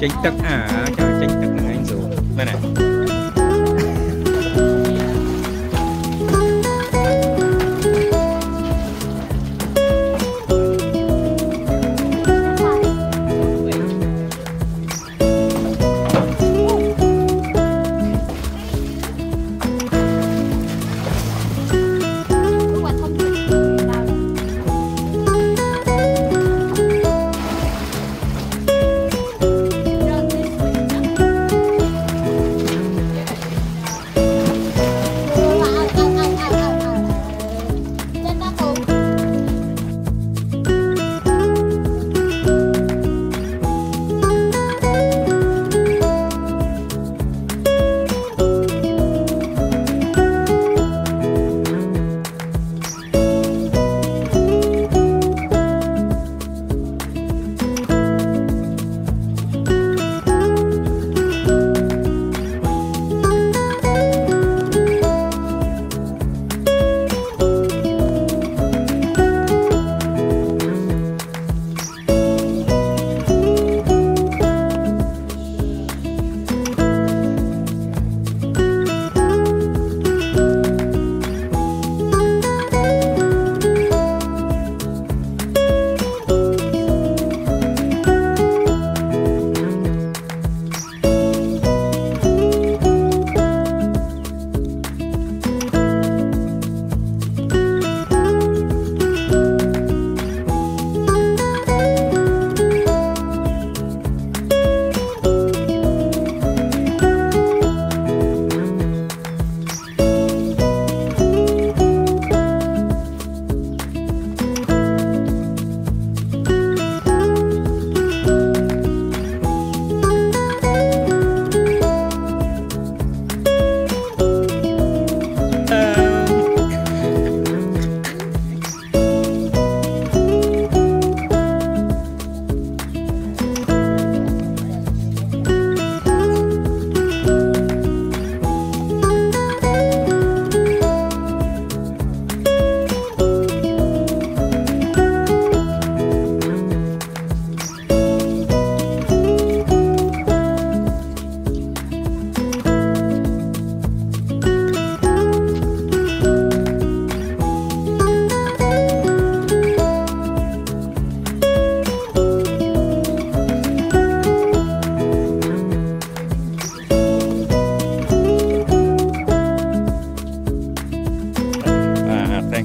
chính tắc à chàng chính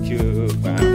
you. Bye.